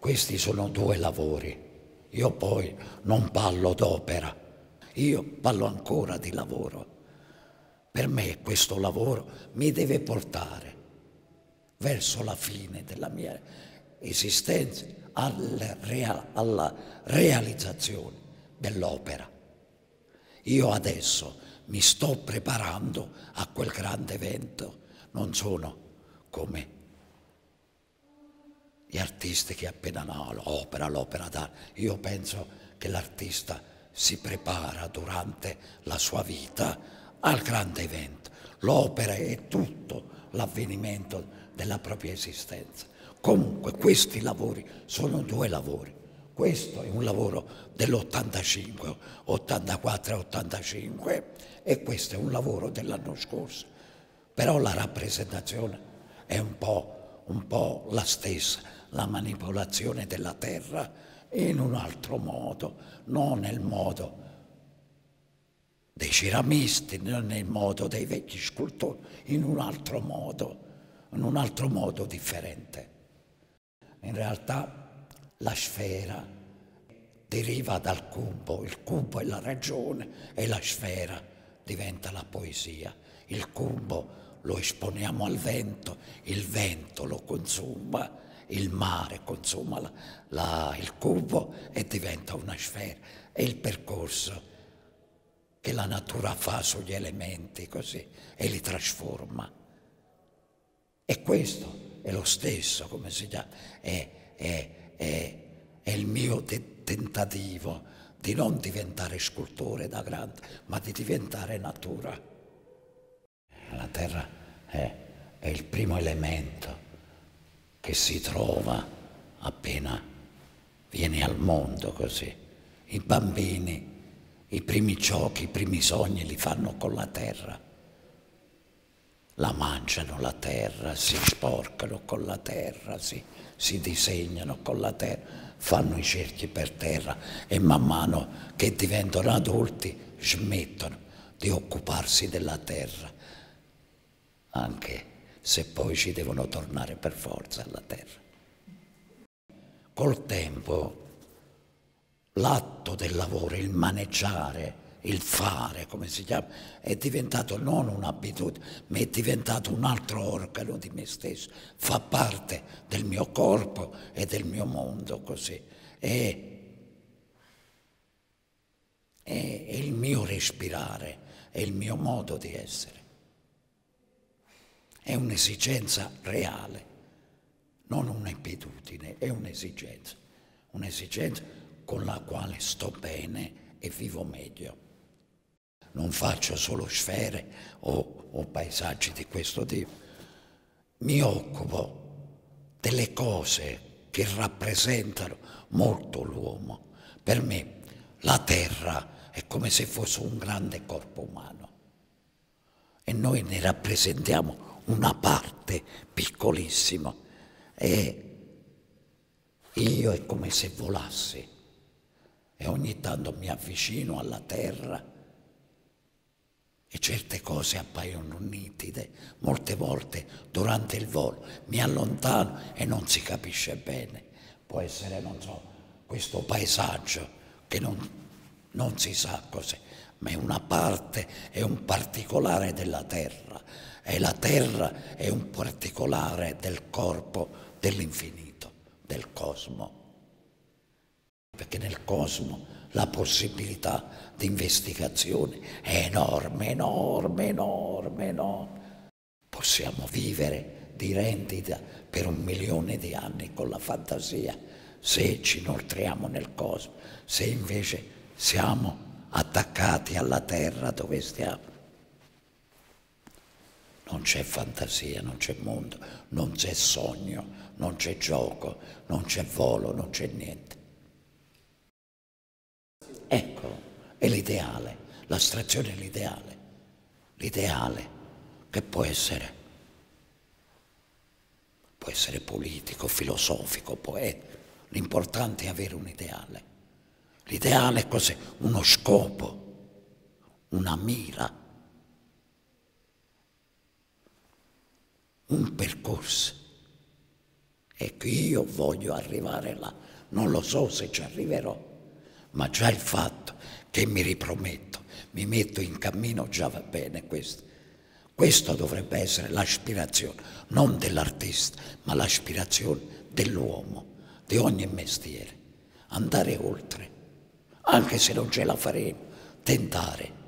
Questi sono due lavori. Io poi non parlo d'opera, io parlo ancora di lavoro. Per me questo lavoro mi deve portare verso la fine della mia esistenza alla, real, alla realizzazione dell'opera. Io adesso mi sto preparando a quel grande evento, non sono come gli artisti che appena no, l'opera, l'opera d'arte. Io penso che l'artista si prepara durante la sua vita al grande evento. L'opera è tutto l'avvenimento della propria esistenza. Comunque questi lavori sono due lavori. Questo è un lavoro dell'85, 84 e 85 e questo è un lavoro dell'anno scorso. Però la rappresentazione è un po', un po' la stessa, la manipolazione della terra in un altro modo, non nel modo dei ceramisti, non nel modo dei vecchi scultori, in un altro modo, in un altro modo differente. In realtà la sfera deriva dal cubo, il cubo è la ragione e la sfera diventa la poesia. Il cubo lo esponiamo al vento, il vento lo consuma, il mare consuma la, la, il cubo e diventa una sfera. È il percorso che la natura fa sugli elementi così e li trasforma. E questo è lo stesso, come si chiama, è, è, è, è il mio te- tentativo di non diventare scultore da grande, ma di diventare natura. Terra è, è il primo elemento che si trova appena viene al mondo così. I bambini, i primi giochi, i primi sogni li fanno con la terra. La mangiano la terra, si sporcano con la terra, si, si disegnano con la terra, fanno i cerchi per terra e man mano che diventano adulti smettono di occuparsi della terra. Anche se poi ci devono tornare per forza alla terra. Col tempo l'atto del lavoro, il maneggiare, il fare, come si chiama, è diventato non un'abitudine, ma è diventato un altro organo di me stesso, fa parte del mio corpo e del mio mondo così. È, è, il mio respirare, è il mio modo di essere è un'esigenza reale, non un'abitudine, è un'esigenza, un'esigenza con la quale sto bene e vivo meglio. Non faccio solo sfere o, o paesaggi di questo tipo, mi occupo delle cose che rappresentano molto l'uomo. Per me la terra è come se fosse un grande corpo umano e noi ne rappresentiamo una parte piccolissima e io è come se volassi. E ogni tanto mi avvicino alla terra e certe cose appaiono nitide, molte volte durante il volo mi allontano e non si capisce bene, può essere, non so, questo paesaggio che non, non si sa cos'è, ma è una parte, è un particolare della terra e la terra è un particolare del corpo dell'infinito, del cosmo. Perché nel cosmo la possibilità di investigazione è enorme, enorme, enorme, enorme. Possiamo vivere di rendita per un milione di anni con la fantasia se ci inoltriamo nel cosmo, se invece siamo attaccati alla terra dove stiamo non c'è fantasia, non c'è mondo, non c'è sogno, non c'è gioco, non c'è volo, non c'è niente. Ecco, è l'ideale, l'astrazione è l'ideale, l'ideale che può essere, può essere politico, filosofico, poetico, l'importante è avere un ideale. L'ideale è cos'è? Uno scopo, una mira un percorso. Ecco, io voglio arrivare là, non lo so se ci arriverò, ma già il fatto che mi riprometto, mi metto in cammino, già va bene questo. Questo dovrebbe essere l'aspirazione, non dell'artista, ma l'aspirazione dell'uomo, di ogni mestiere. Andare oltre, anche se non ce la faremo, tentare